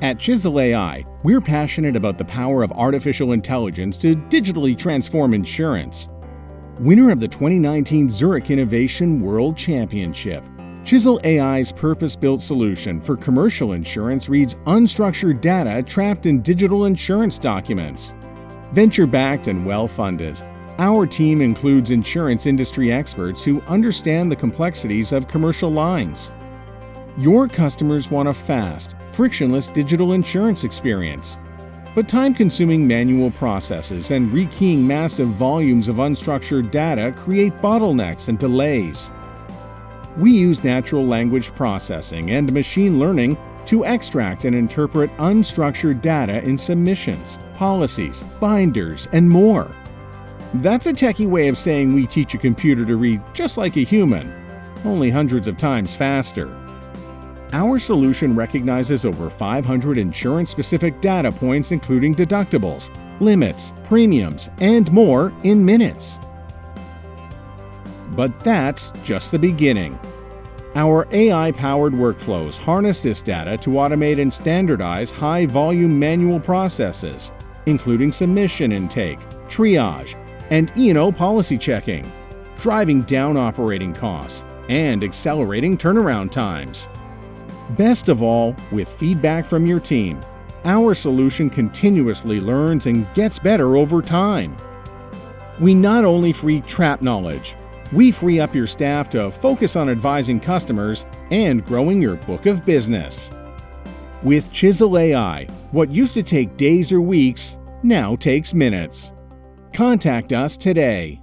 At Chisel AI, we're passionate about the power of artificial intelligence to digitally transform insurance. Winner of the 2019 Zurich Innovation World Championship, Chisel AI's purpose built solution for commercial insurance reads unstructured data trapped in digital insurance documents. Venture backed and well funded, our team includes insurance industry experts who understand the complexities of commercial lines. Your customers want a fast, frictionless digital insurance experience. But time consuming manual processes and rekeying massive volumes of unstructured data create bottlenecks and delays. We use natural language processing and machine learning to extract and interpret unstructured data in submissions, policies, binders, and more. That's a techie way of saying we teach a computer to read just like a human, only hundreds of times faster. Our solution recognizes over 500 insurance specific data points, including deductibles, limits, premiums, and more, in minutes. But that's just the beginning. Our AI powered workflows harness this data to automate and standardize high volume manual processes, including submission intake, triage, and E&O policy checking, driving down operating costs and accelerating turnaround times. Best of all, with feedback from your team, our solution continuously learns and gets better over time. We not only free trap knowledge, we free up your staff to focus on advising customers and growing your book of business. With Chisel AI, what used to take days or weeks now takes minutes. Contact us today.